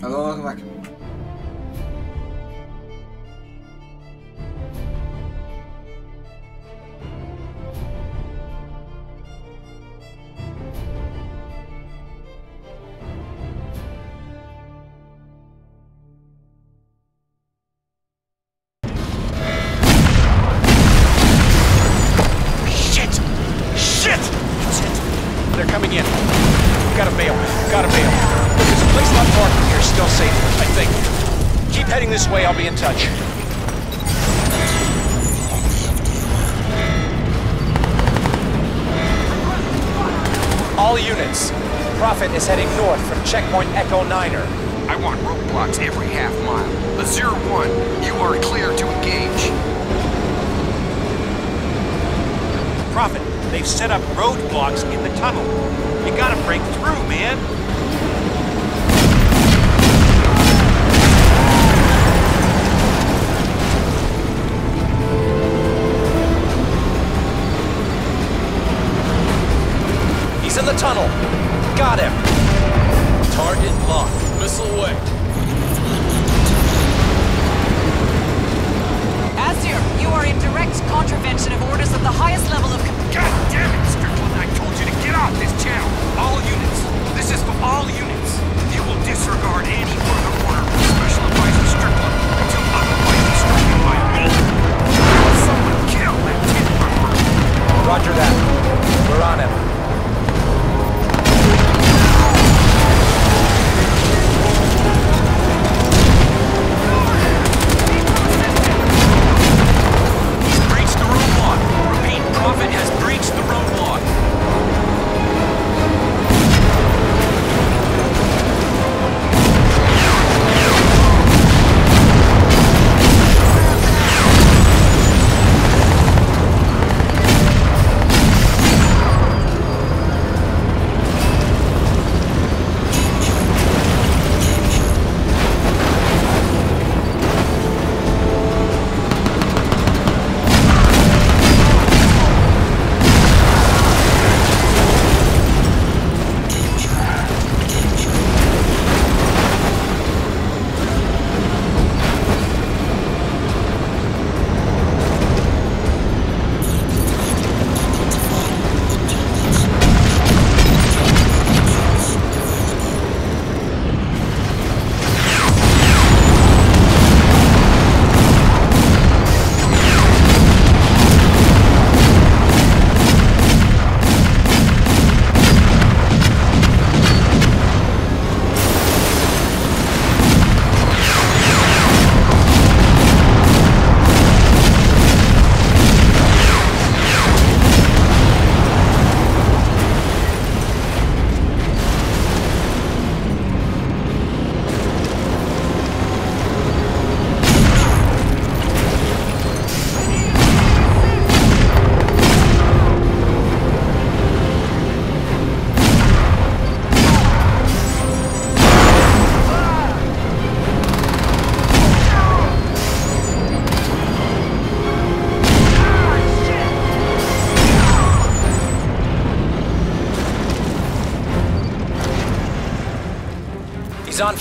Hello, welcome back. Shit! Shit! Shit! They're coming in. Gotta bail. Gotta bail. There's a place not far from here, still safe, I think. Keep heading this way, I'll be in touch. All units. Prophet is heading north from checkpoint Echo Niner. I want roadblocks every half mile. A zero one, you are clear to engage. Prophet, they've set up roadblocks in the tunnel. You gotta break through, man. He's in the tunnel. Got him. Target locked. Missile away.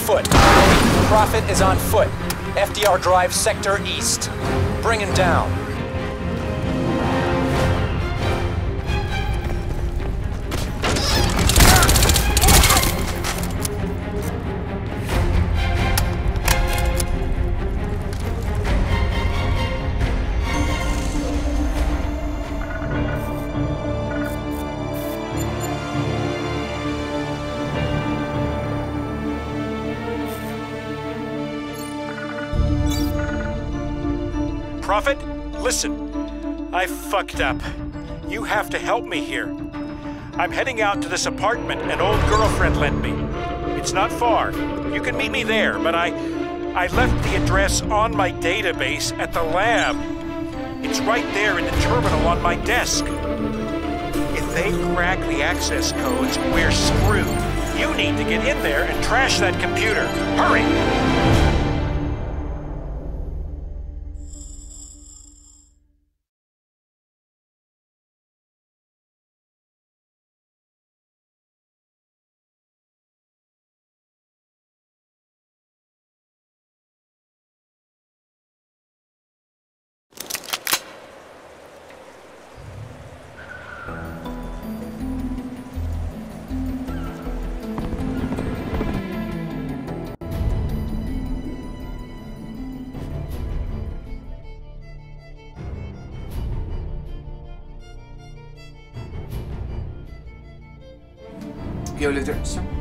Foot. Prophet is on foot. FDR Drive, Sector East. Bring him down. Prophet, listen. I fucked up. You have to help me here. I'm heading out to this apartment an old girlfriend lent me. It's not far. You can meet me there, but I I left the address on my database at the lab. It's right there in the terminal on my desk. If they crack the access codes, we're screwed. You need to get in there and trash that computer. Hurry! Il